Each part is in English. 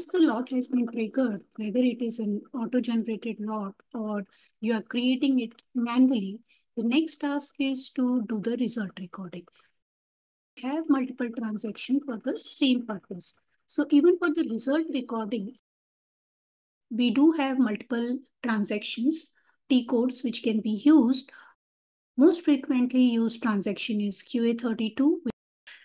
once the lot has been triggered, whether it is an auto-generated lot or you are creating it manually, the next task is to do the result recording. Have multiple transactions for the same purpose. So even for the result recording, we do have multiple transactions, T codes, which can be used. Most frequently used transaction is QA32.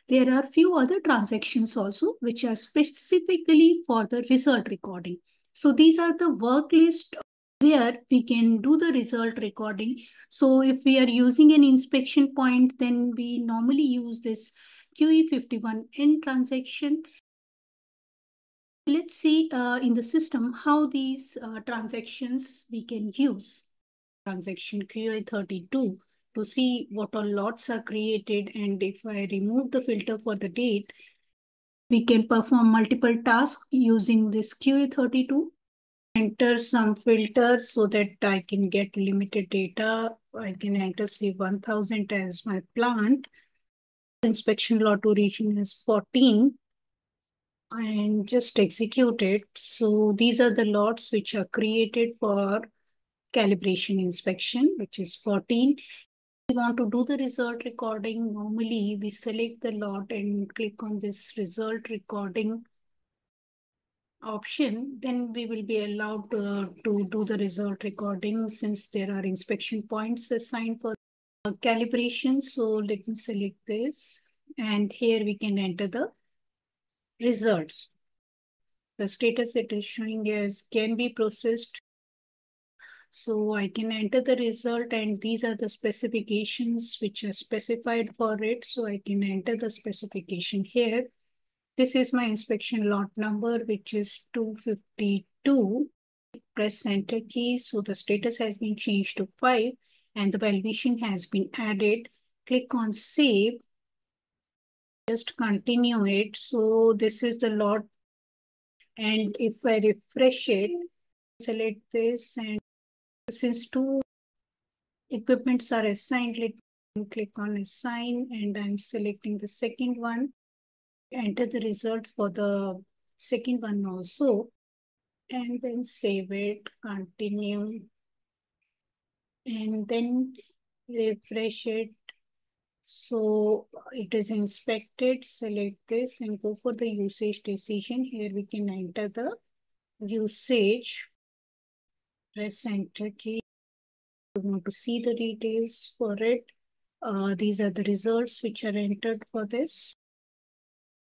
There are few other transactions also, which are specifically for the result recording. So these are the work list where we can do the result recording. So if we are using an inspection point, then we normally use this QE51N transaction Let's see uh, in the system how these uh, transactions we can use. Transaction QA32 to see what all lots are created and if I remove the filter for the date, we can perform multiple tasks using this QA32. Enter some filters so that I can get limited data. I can enter say 1000 as my plant. Inspection lot origin is 14 and just execute it. So these are the lots which are created for calibration inspection, which is 14. We want to do the result recording. Normally, we select the lot and click on this result recording option. Then we will be allowed to, to do the result recording since there are inspection points assigned for calibration. So let me select this. And here we can enter the results. The status it is showing as can be processed. So I can enter the result and these are the specifications which are specified for it. So I can enter the specification here. This is my inspection lot number, which is 252. Press enter key. So the status has been changed to 5 and the valuation has been added. Click on save just continue it. So this is the lot. And if I refresh it, select this and since two equipments are assigned, let me click on assign and I'm selecting the second one. Enter the result for the second one also and then save it, continue and then refresh it so it is inspected, select this and go for the usage decision. Here we can enter the usage. Press enter key. You want to see the details for it. Uh, these are the results which are entered for this.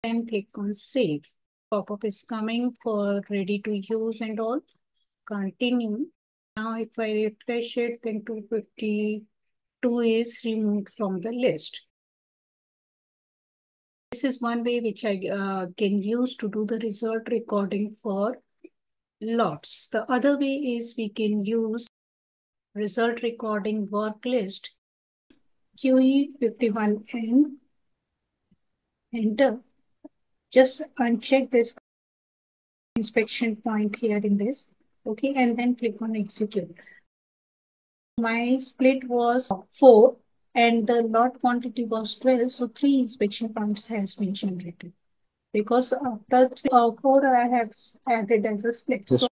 Then click on save. Pop-up is coming for ready to use and all. Continue. Now if I refresh it, then 252 is removed from the list. This is one way which I uh, can use to do the result recording for lots. The other way is we can use result recording work list QE51N, enter. Just uncheck this inspection point here in this, okay, and then click on execute my split was 4 and the lot quantity was 12. So three inspection points has been generated. Because after three, or 4 I have added as a split. So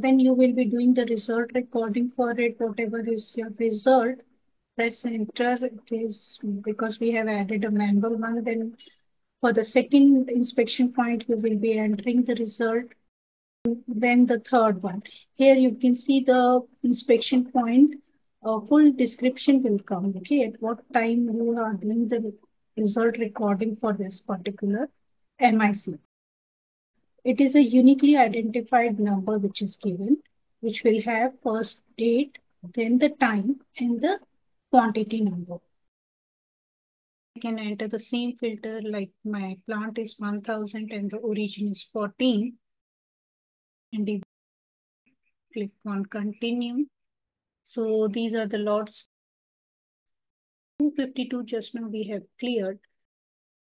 then you will be doing the result recording for it, whatever is your result. Press enter. It is because we have added a manual one. Then for the second inspection point, you will be entering the result then the third one. Here you can see the inspection point. A full description will come. Okay, at what time you are doing the result recording for this particular MIC. It is a uniquely identified number which is given, which will have first date, then the time, and the quantity number. I can enter the same filter like my plant is 1000 and the origin is 14 and click on continue. So these are the lots. 252 just now we have cleared.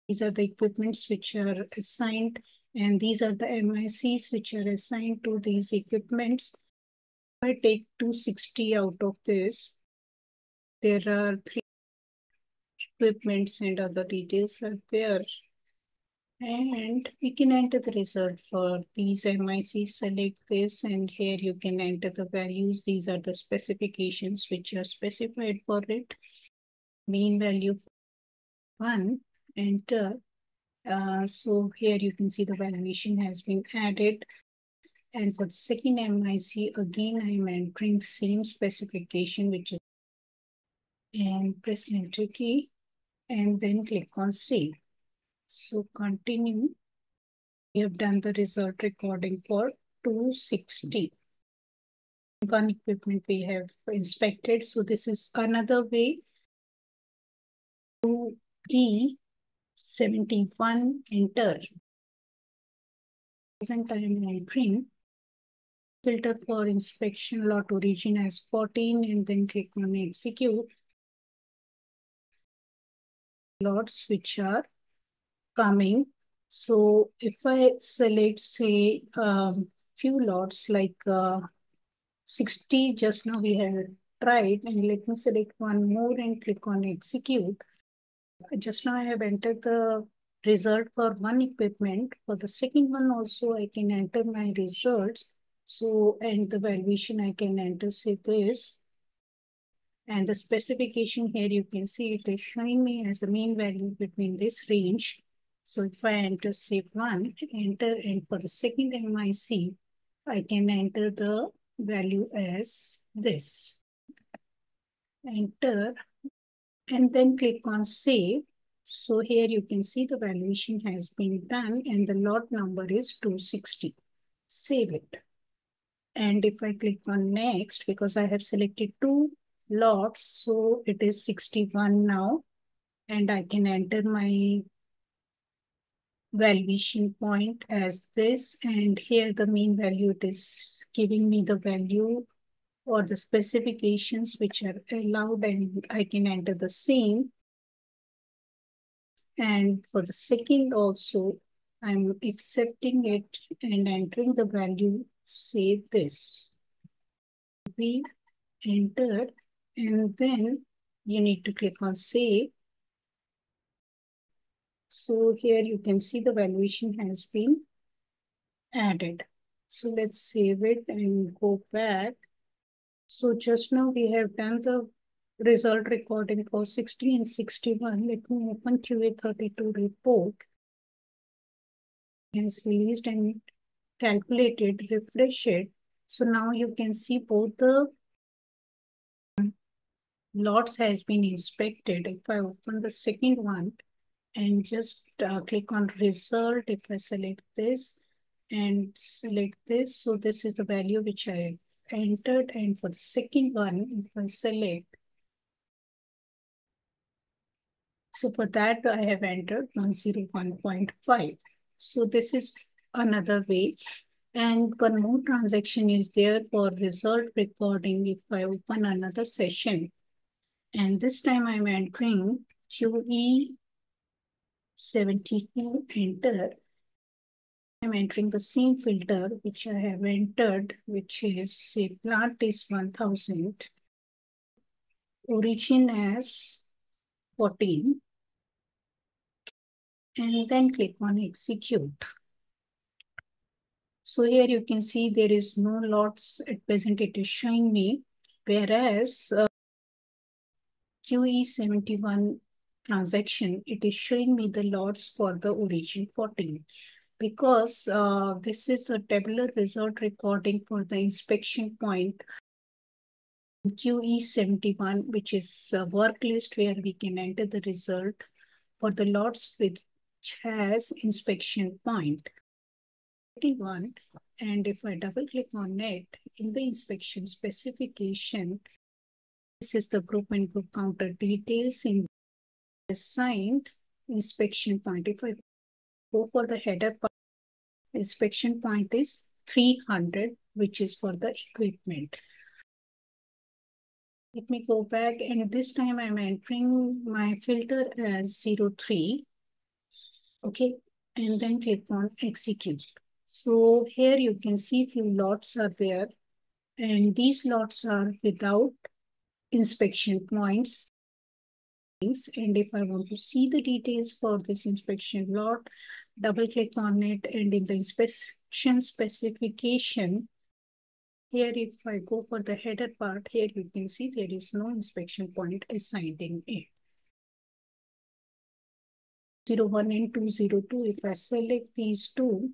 These are the equipments which are assigned and these are the MICs which are assigned to these equipments. I take 260 out of this. There are three equipments and other details are there. And we can enter the result for these MICs. select this, and here you can enter the values. These are the specifications which are specified for it. Mean value one, enter. Uh, so here you can see the valuation has been added. And for the second MIC, again, I'm entering same specification, which is and press enter key and then click on save. So continue. We have done the result recording for 260. One equipment we have inspected. So this is another way to E71 enter. Present time entering filter for inspection lot origin as 14 and then click on execute lots which are coming. So if I select, say, um, few lots like uh, 60, just now we have tried, and let me select one more and click on execute. Just now I have entered the result for one equipment. For the second one also, I can enter my results. So, and the valuation I can enter, say this. And the specification here, you can see it is showing me as the mean value between this range. So if I enter SIP 1, enter, and for the second MIC, I can enter the value as this. Enter, and then click on Save. So here you can see the valuation has been done and the lot number is 260. Save it. And if I click on Next, because I have selected two lots. So it is 61 now. And I can enter my valuation point as this. And here the mean value, it is giving me the value or the specifications which are allowed and I can enter the same. And for the second also, I'm accepting it and entering the value, say this. We entered and then you need to click on save. So here you can see the valuation has been added. So let's save it and go back. So just now we have done the result recording for 60 and 61. Let me open QA32 report. Has released and calculated, refresh it. So now you can see both the lots has been inspected. If I open the second one and just uh, click on result, if I select this and select this, so this is the value which I entered. And for the second one, if I select, so for that I have entered 101.5. So this is another way. And one more transaction is there for result recording if I open another session. And this time I'm entering QE72 enter. I'm entering the same filter which I have entered, which is say plant is 1000, origin as 14, and then click on execute. So here you can see there is no lots at present it is showing me, whereas uh, QE71 transaction, it is showing me the lots for the origin 14 because uh, this is a tabular result recording for the inspection point QE71, which is a work list where we can enter the result for the lots which has inspection point. 21, and if I double click on it, in the inspection specification, this is the group and group counter details in assigned inspection point. If I go for the header part, inspection point is 300, which is for the equipment. Let me go back and this time I'm entering my filter as 03. Okay, and then click on execute. So here you can see few lots are there and these lots are without inspection points. And if I want to see the details for this inspection lot, double click on it and in the inspection specification, here if I go for the header part, here you can see there is no inspection point assigned in it. 01 and 202, if I select these two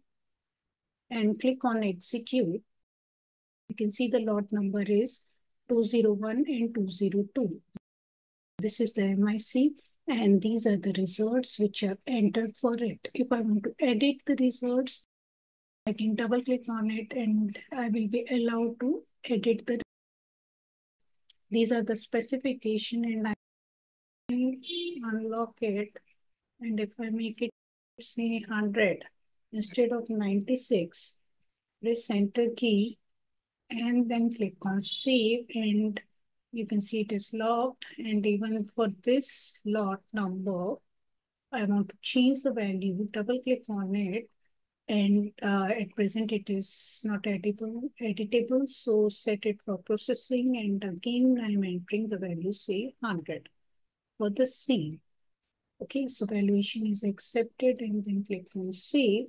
and click on execute, you can see the lot number is 201 and 202. This is the MIC and these are the results which are entered for it. If I want to edit the results, I can double click on it and I will be allowed to edit the these are the specification and I can unlock it and if I make it say 100 instead of 96 press enter key and then click on save and you can see it is locked and even for this lot number I want to change the value double click on it and uh, at present it is not editable editable so set it for processing and again I'm entering the value say 100 for the same. Okay so valuation is accepted and then click on save.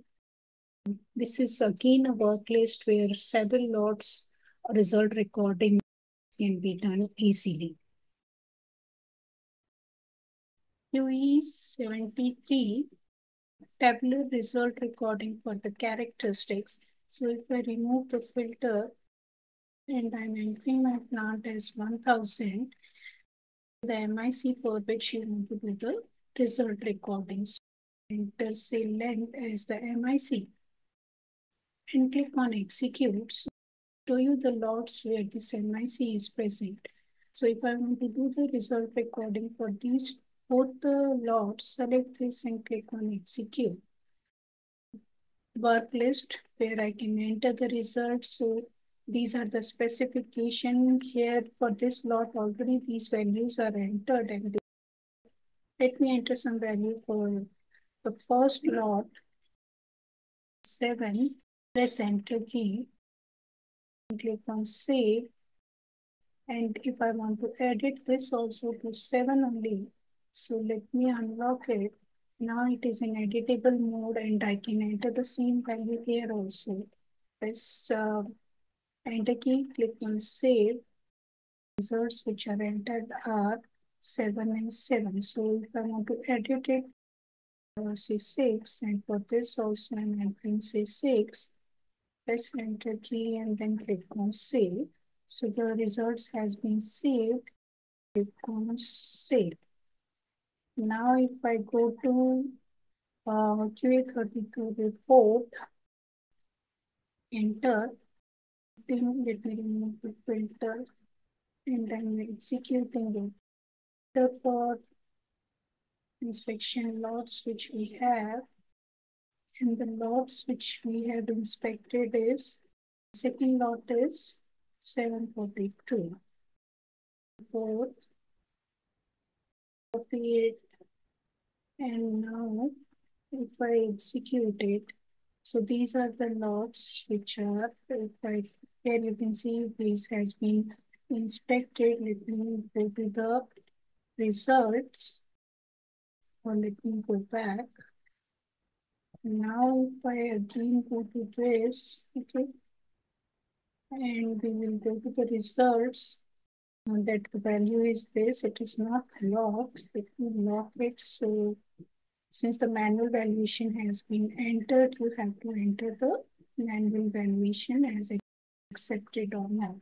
This is again a worklist where several lots result recording can be done easily. QE 73 tabular result recording for the characteristics. So if I remove the filter and I'm entering my plant as 1000, the MIC for which you want to do the result recordings. Enter say length as the MIC and click on execute. Show you the lots where this MIC is present. So if I want to do the result recording for these both the lots, select this and click on execute. Work list where I can enter the results. So these are the specification here for this lot already these values are entered and let me enter some value for the first lot 7 press enter key click on save. And if I want to edit this also to 7 only, so let me unlock it. Now it is in editable mode and I can enter the same value here also. Press uh, enter key, click on save. Results which are entered are 7 and 7. So if I want to edit it, uh, say 6 and for this also I'm entering say 6 press enter key and then click on save. So the results has been saved. Click on save. Now if I go to uh, QA32 report, enter, then let me remove the filter and I'm executing it. For inspection lots which we have, and the lots which we have inspected is, second lot is 742. Fourth, 48. And now if I execute it, so these are the lots which are, if I, here you can see this has been inspected. Let me go to the results. Or let me go back. Now if I again go to this, okay, and we will go to the results that the value is this, it is not locked, let me lock it. So since the manual valuation has been entered, you have to enter the manual valuation as accepted or not.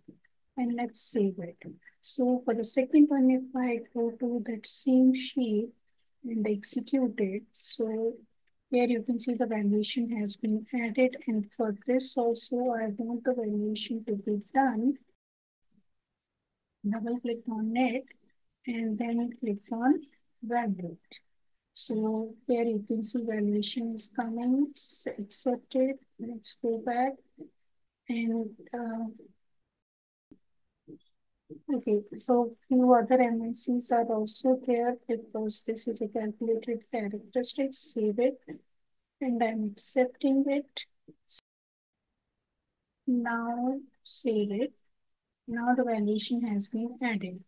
And let's save it. So for the second one, if I go to that same sheet and execute it, so here you can see the valuation has been added and for this also I want the valuation to be done. Double click on it and then click on validate. So here you can see valuation is coming, it's accepted. Let's go back and uh, Okay, so few other MICs are also there because this is a calculated characteristic. Save it and I'm accepting it. Now save it. Now the valuation has been added.